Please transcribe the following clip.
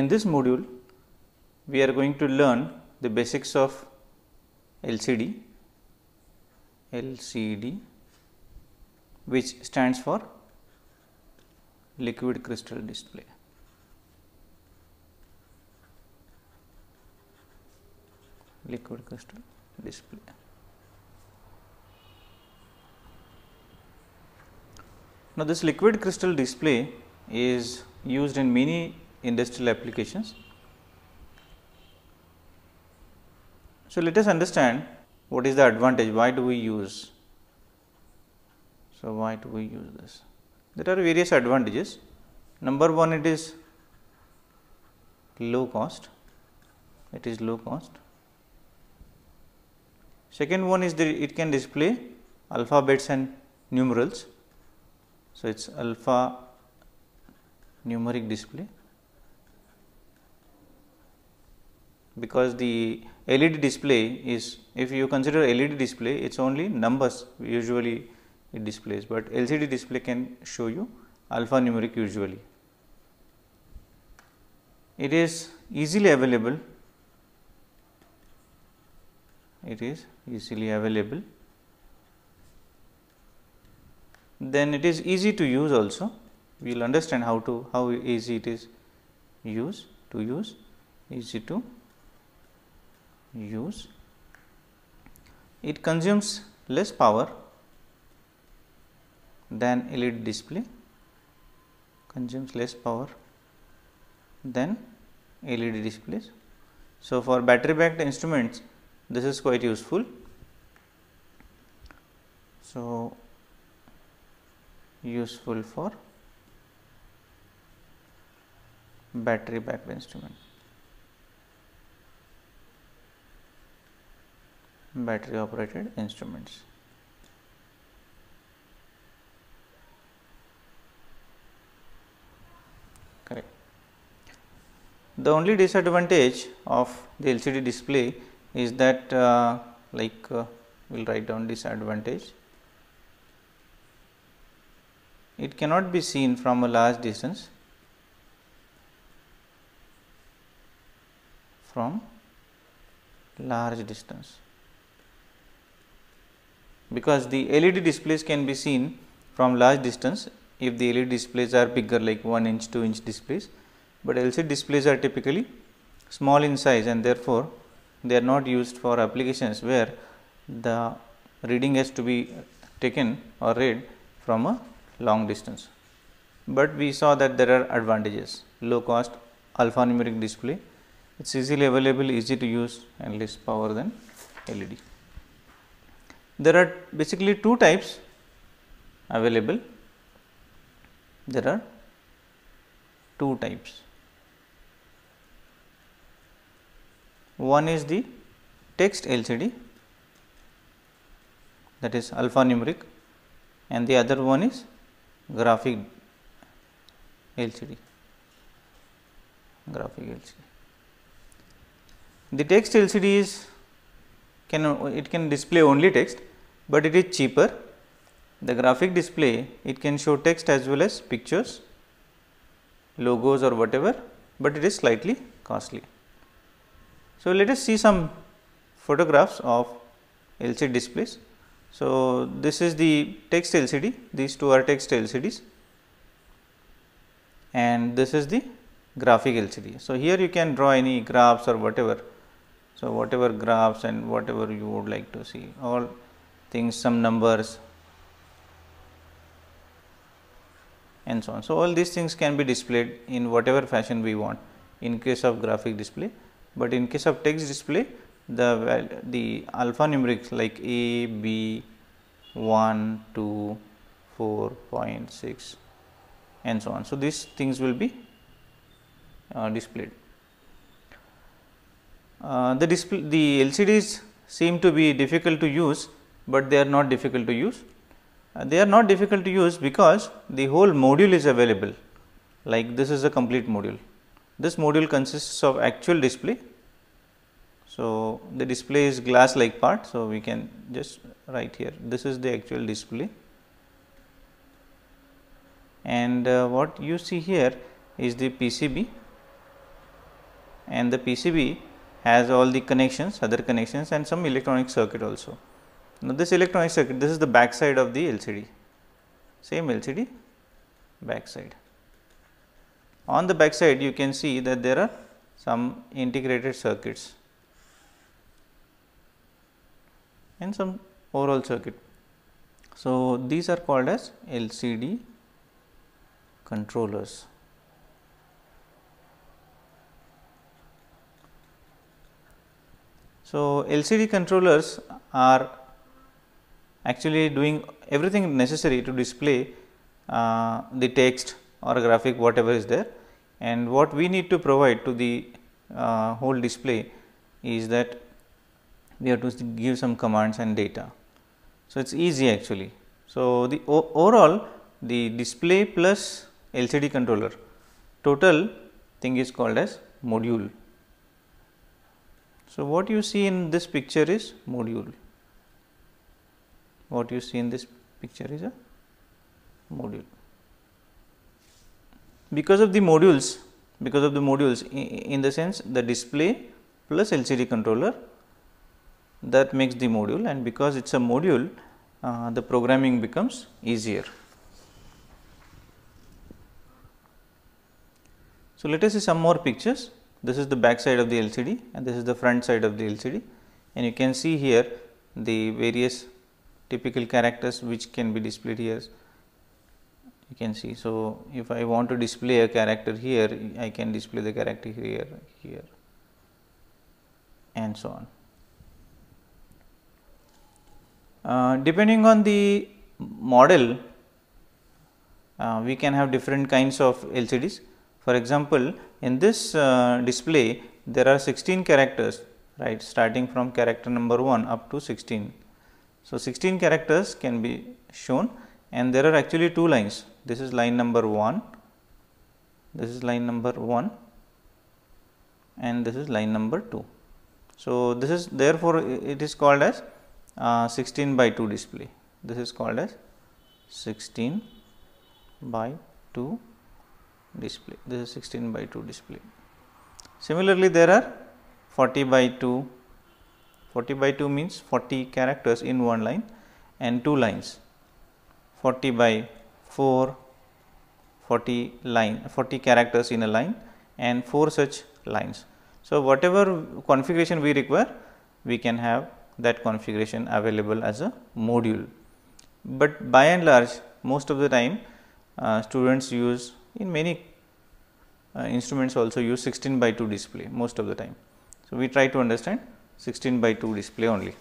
In this module, we are going to learn the basics of LCD, LCD which stands for liquid crystal display. Liquid crystal display. Now, this liquid crystal display is used in many industrial applications. So, let us understand what is the advantage, why do we use. So, why do we use this? There are various advantages. Number one, it is low cost, it is low cost. Second one is that it can display alphabets and numerals. So, it is alpha numeric display because the LED display is if you consider LED display it is only numbers usually it displays, but LCD display can show you alphanumeric usually. It is easily available, it is easily available, then it is easy to use also. We will understand how to how easy it is use to use, easy to use. It consumes less power than LED display consumes less power than LED displays. So, for battery backed instruments this is quite useful. So, useful for battery backed instrument. Battery operated instruments. correct. The only disadvantage of the LCD display is that uh, like uh, we will write down disadvantage. It cannot be seen from a large distance from large distance because the LED displays can be seen from large distance if the LED displays are bigger like 1 inch 2 inch displays, but LCD displays are typically small in size and therefore, they are not used for applications where the reading has to be taken or read from a long distance. But we saw that there are advantages low cost alphanumeric display, it is easily available, easy to use and less power than LED. There are basically two types available there are two types. One is the text LCD that is alphanumeric and the other one is graphic LCD graphic LCD. The text LCD is can it can display only text, but it is cheaper the graphic display it can show text as well as pictures, logos or whatever, but it is slightly costly. So, let us see some photographs of LCD displays. So, this is the text LCD, these two are text LCDs and this is the graphic LCD. So, here you can draw any graphs or whatever. So, whatever graphs and whatever you would like to see all things some numbers and so on. So, all these things can be displayed in whatever fashion we want in case of graphic display, but in case of text display the the alphanumerics like A, B, 1, 2, 4.6 and so on. So, these things will be uh, displayed. Uh, the display the LCDs seem to be difficult to use, but they are not difficult to use uh, they are not difficult to use because the whole module is available like this is a complete module. This module consists of actual display. So, the display is glass like part. So, we can just write here this is the actual display and uh, what you see here is the PCB and the PCB has all the connections other connections and some electronic circuit also. Now, this electronic circuit this is the back side of the LCD same LCD back side. On the back side you can see that there are some integrated circuits and some overall circuit. So, these are called as LCD controllers. So, LCD controllers are actually doing everything necessary to display uh, the text or graphic whatever is there and what we need to provide to the uh, whole display is that we have to give some commands and data. So, it is easy actually. So, the overall the display plus LCD controller total thing is called as module. So, what you see in this picture is module. What you see in this picture is a module. Because of the modules, because of the modules in the sense the display plus LCD controller that makes the module and because it is a module uh, the programming becomes easier. So, let us see some more pictures. This is the back side of the LCD and this is the front side of the LCD and you can see here the various typical characters which can be displayed here you can see. So, if I want to display a character here I can display the character here here and so on. Uh, depending on the model uh, we can have different kinds of LCDs. For example, in this uh, display there are 16 characters right starting from character number 1 up to 16. So, 16 characters can be shown and there are actually two lines this is line number 1 this is line number 1 and this is line number 2. So, this is therefore, it is called as uh, 16 by 2 display. This is called as 16 by 2 display. This is 16 by 2 display. Similarly, there are 40 by 2. 40 by 2 means 40 characters in one line and two lines. 40 by 4, 40 line, 40 characters in a line and 4 such lines. So, whatever configuration we require, we can have that configuration available as a module. But by and large most of the time uh, students use in many uh, instruments also use 16 by 2 display most of the time. So, we try to understand 16 by 2 display only.